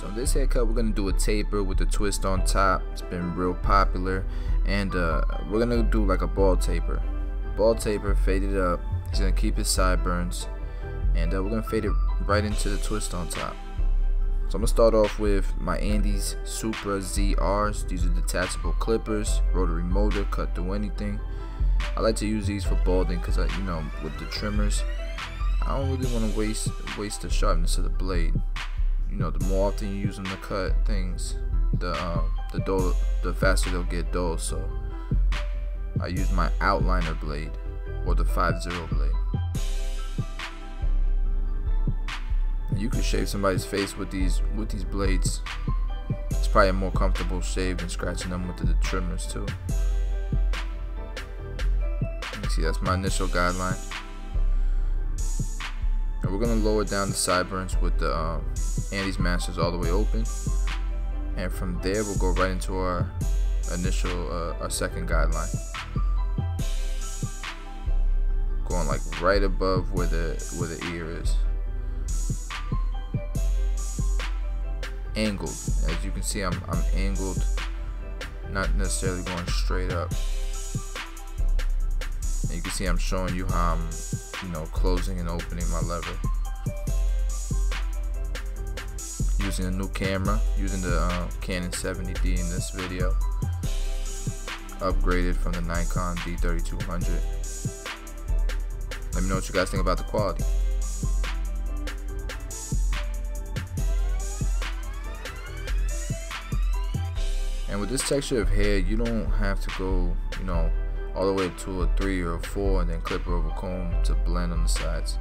So this haircut we're gonna do a taper with a twist on top. It's been real popular and uh, we're gonna do like a ball taper. Ball taper, fade it up. He's gonna keep his sideburns and uh, we're gonna fade it right into the twist on top. So I'm gonna start off with my Andis Supra ZRs. These are detachable clippers, rotary motor, cut through anything. I like to use these for balding because I, you know, with the trimmers, I don't really want to waste waste the sharpness of the blade you know, the more often you use them to cut things, the um, the dull, the faster they'll get dull. So I use my outliner blade or the 5-0 blade. You could shave somebody's face with these with these blades. It's probably a more comfortable shave than scratching them with the, the trimmers too. You see, that's my initial guideline. And we're gonna lower down the sideburns with the um, Andis Masters all the way open. And from there, we'll go right into our initial, uh, our second guideline. Going like right above where the where the ear is. Angled, as you can see, I'm I'm angled, not necessarily going straight up. And you can see I'm showing you how I'm you know, closing and opening my lever. Using a new camera, using the uh, Canon 70D in this video. Upgraded from the Nikon D3200. Let me know what you guys think about the quality. And with this texture of hair, you don't have to go, you know, all the way to a 3 or a 4 and then clipper over comb to blend on the sides.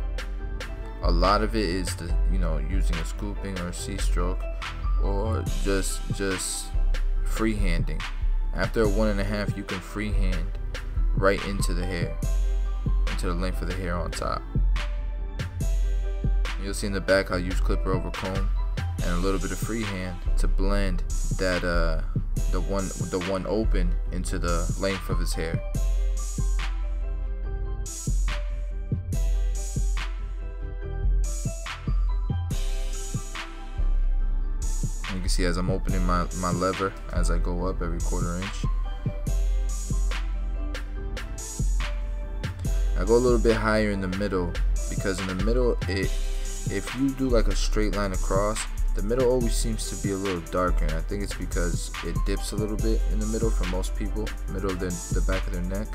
A lot of it is the you know using a scooping or a C-stroke or just just freehanding. After a one and a half you can freehand right into the hair, into the length of the hair on top. You'll see in the back I use clipper over comb and a little bit of freehand to blend that uh, the one the one open into the length of his hair. See as I'm opening my, my lever as I go up every quarter inch. I go a little bit higher in the middle because in the middle it if you do like a straight line across the middle always seems to be a little darker. And I think it's because it dips a little bit in the middle for most people middle of the, the back of their neck.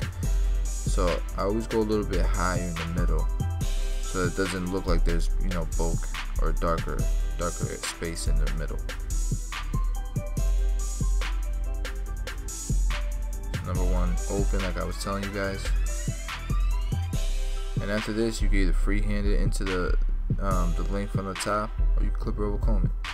So I always go a little bit higher in the middle so it doesn't look like there's you know bulk or darker darker space in the middle number one open like I was telling you guys. And after this you can either freehand it into the um, the length on the top or you clip it over comb it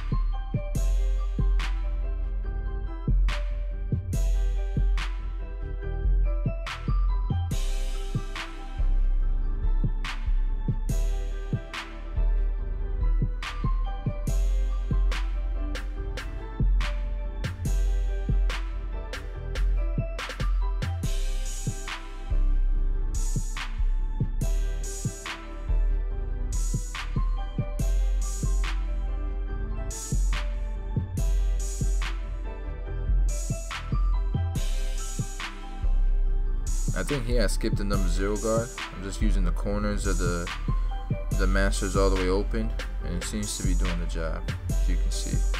I think here I skipped the number zero guard. I'm just using the corners of the the masters all the way open and it seems to be doing the job as you can see.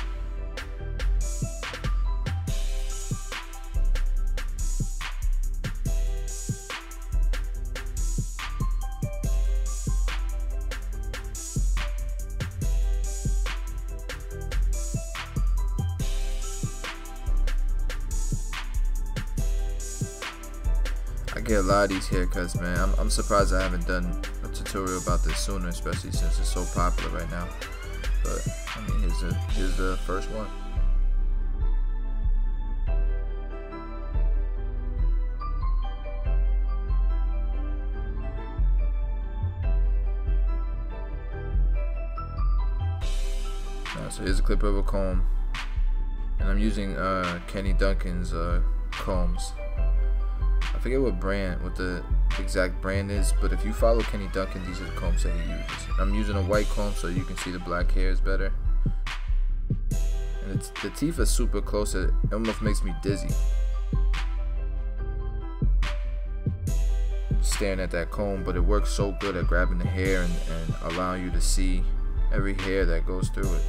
I get a lot of these haircuts, man. I'm, I'm surprised I haven't done a tutorial about this sooner, especially since it's so popular right now. But I mean, here's the here's the first one. So here's a clip of a comb, and I'm using uh, Kenny Duncan's uh, combs. I forget what brand, what the exact brand is, but if you follow Kenny Duncan, these are the combs that he uses. I'm using a white comb so you can see the black hairs better. the, the teeth are super close. It almost makes me dizzy. Staring at that comb, but it works so good at grabbing the hair and, and allowing you to see every hair that goes through it.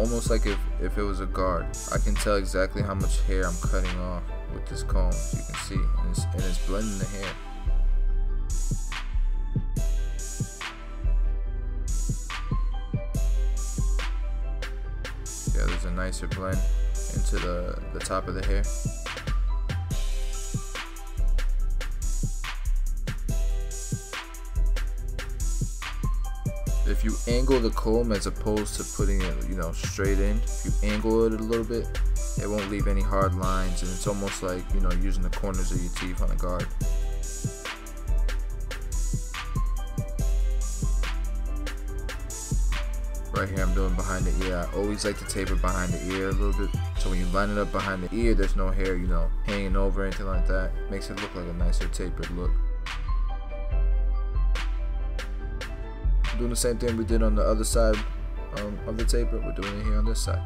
Almost like if, if it was a guard. I can tell exactly how much hair I'm cutting off with this comb, as you can see, and it's, and it's blending the hair. Yeah, there's a nicer blend into the, the top of the hair. If you angle the comb as opposed to putting it, you know, straight in, if you angle it a little bit, it won't leave any hard lines, and it's almost like you know using the corners of your teeth on a guard. Right here, I'm doing behind the ear. I always like to taper behind the ear a little bit, so when you line it up behind the ear, there's no hair, you know, hanging over anything like that. Makes it look like a nicer tapered look. Doing the same thing we did on the other side um, of the taper. We're doing it here on this side.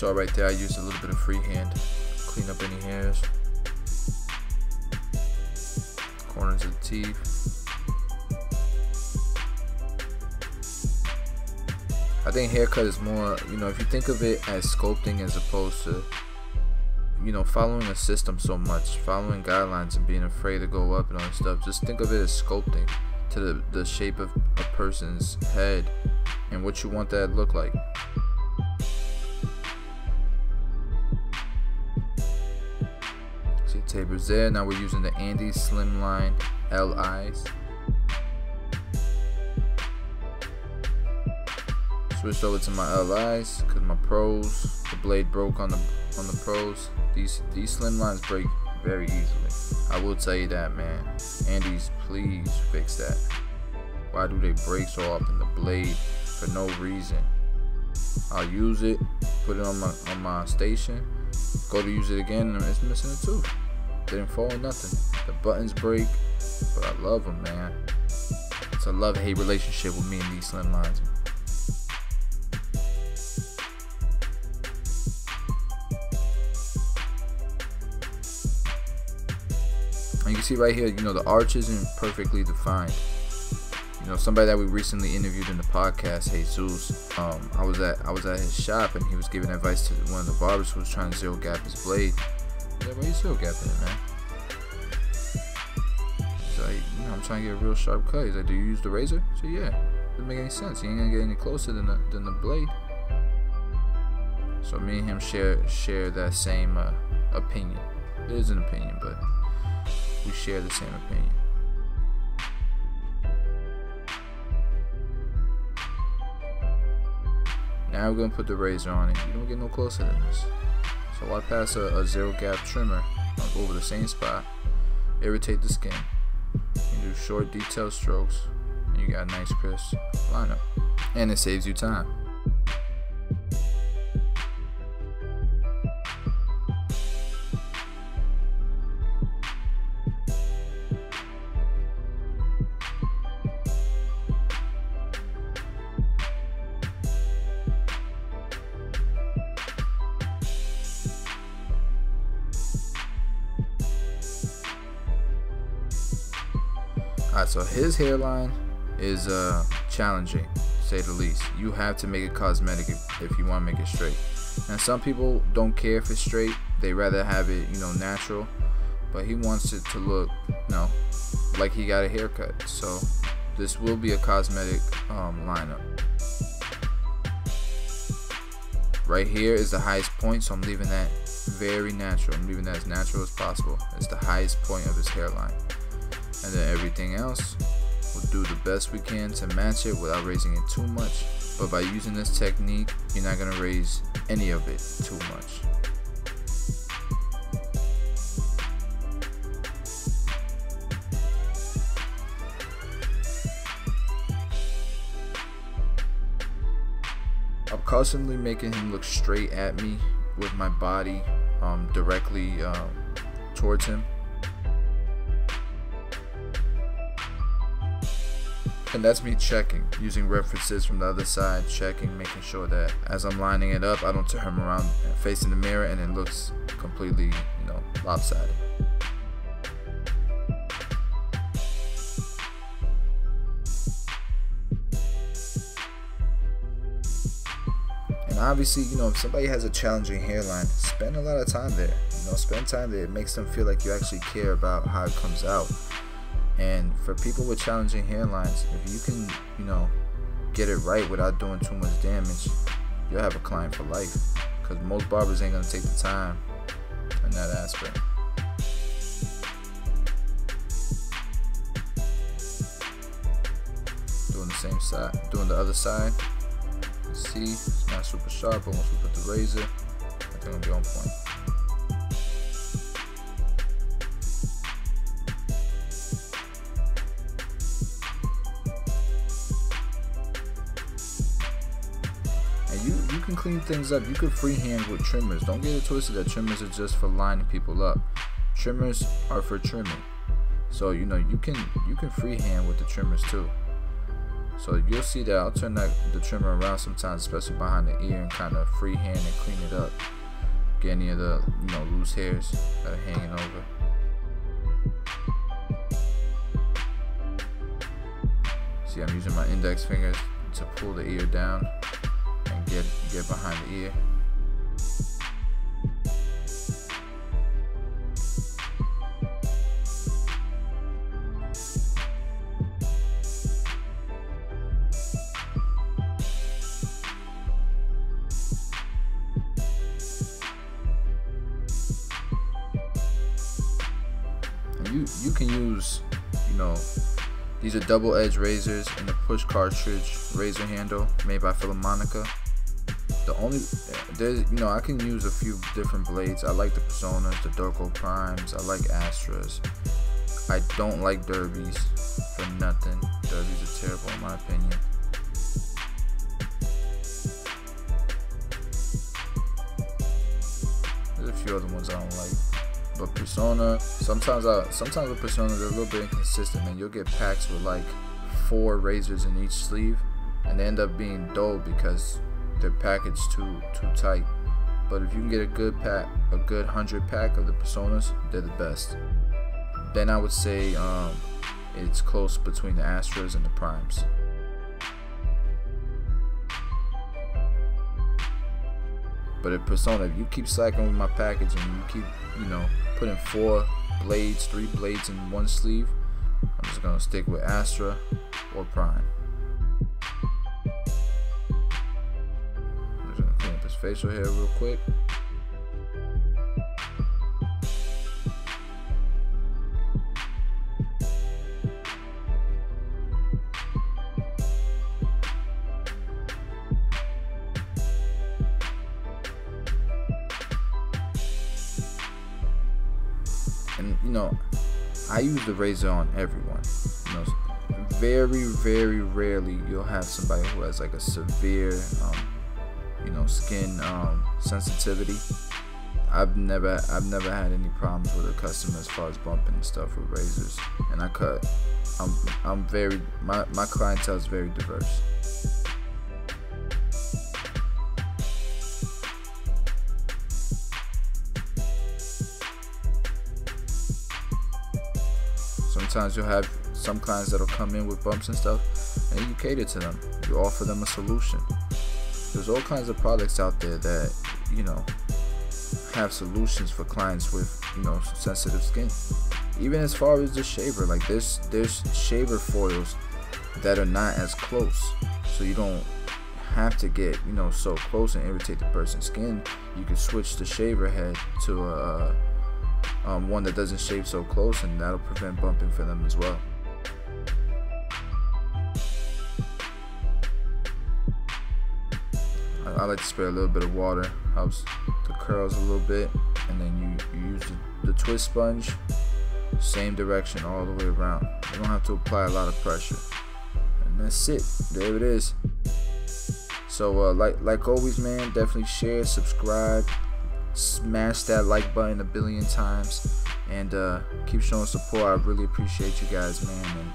Saw right there I used a little bit of freehand clean up any hairs. Corners of the teeth. I think haircut is more you know if you think of it as sculpting as opposed to you know following a system so much following guidelines and being afraid to go up and all that stuff just think of it as sculpting to the, the shape of a person's head and what you want that look like tapers there. Now we're using the Andis Slimline LIs. Switched over to my LIs because my pros, the blade broke on the on the pros. These these slimlines break very easily. I will tell you that, man. Andis, please fix that. Why do they break so often? The blade for no reason. I'll use it, put it on my on my station, go to use it again, and it's missing a tooth. Didn't fall nothing. The buttons break, but I love them, man. It's a love-hate relationship with me and these slim lines. And you can see right here, you know, the arch isn't perfectly defined. You know, somebody that we recently interviewed in the podcast, Jesus. Um, I was at I was at his shop and he was giving advice to one of the barbers who was trying to zero gap his blade. Yeah, but you still gapping it, man. He's like, you know, I'm trying to get a real sharp cut. He's like, do you use the razor? So yeah, doesn't make any sense. You ain't gonna get any closer than the than the blade. So me and him share share that same uh, opinion. It is an opinion, but we share the same opinion. Now we're gonna put the razor on it. You don't get no closer than this. So I pass a, a zero gap trimmer over the same spot, irritate the skin, and do short detailed strokes, and you got a nice crisp lineup. And it saves you time. So his hairline is uh, challenging, say the least. You have to make it cosmetic if, if you want to make it straight. And some people don't care if it's straight; they rather have it, you know, natural. But he wants it to look, you know, like he got a haircut. So this will be a cosmetic um, lineup. Right here is the highest point, so I'm leaving that very natural. I'm leaving that as natural as possible. It's the highest point of his hairline. And then everything else, we'll do the best we can to match it without raising it too much. But by using this technique, you're not gonna raise any of it too much. I'm constantly making him look straight at me with my body um, directly um, towards him. And that's me checking, using references from the other side, checking, making sure that as I'm lining it up, I don't turn around facing the mirror and it looks completely, you know, lopsided. And obviously, you know, if somebody has a challenging hairline, spend a lot of time there. You know, spend time there. It makes them feel like you actually care about how it comes out. And for people with challenging hairlines, if you can, you know, get it right without doing too much damage, you'll have a client for life. Because most barbers ain't gonna take the time in that aspect. Doing the same side, doing the other side see, it's not super sharp, but once we put the razor, I think it'll be on point. Things up. You can freehand with trimmers. Don't get it twisted that trimmers are just for lining people up. Trimmers are for trimming. So you know you can you can freehand with the trimmers too. So you'll see that I'll turn that the trimmer around sometimes, especially behind the ear, and kind of freehand and clean it up. Get any of the you know loose hairs that are hanging over. See, I'm using my index fingers to pull the ear down get get behind the ear. you you can use you know these are double edge razors and the push cartridge razor handle made by Philharmonica the only there's you know I can use a few different blades. I like the Personas the Dorco Primes. I like Astras. I don't like Derbies for nothing. Derbies are terrible in my opinion. There's a few other ones I don't like. But Persona, sometimes I sometimes with Persona they're a little bit inconsistent, and you'll get packs with like four razors in each sleeve, and they end up being dull because they're packaged too too tight. But if you can get a good pack, a good hundred pack of the Personas, they're the best. Then I would say um, it's close between the Astras and the Primes. But if Persona, if you keep slacking with my package and you keep, you know, putting four blades, three blades in one sleeve, I'm just gonna stick with Astra or Prime. Facial hair real quick. and you know, I use the razor on everyone. You know, very, very rarely you'll have somebody who has like a severe, um, skin um, sensitivity. I've never, I've never had any problems with a customer as far as bumping and stuff with razors, and I cut. I'm, I'm very, my, my clientele is very diverse. sometimes you'll have some clients that'll come in with bumps and stuff, and you cater to them. You offer them a solution. There's all kinds of products out there that you know have solutions for clients with you know sensitive skin. Even as far as the shaver, like there's there's shaver foils that are not as close, so you don't have to get you know so close and irritate the person's skin. You can switch the shaver head to a um, one that doesn't shave so close, and that'll prevent bumping for them as well. I like to spray a little bit of water, helps the curls a little bit, and then you, you use the, the twist sponge, same direction all the way around. You don't have to apply a lot of pressure, and that's it. There it is. So uh, like like always, man, definitely share, subscribe, smash that like button a billion times, and uh, keep showing support. I really appreciate you guys, man, and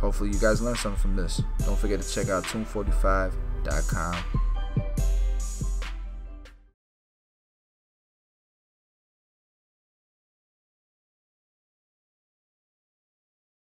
hopefully you guys learned something from this. Don't forget to check out tomb45.com.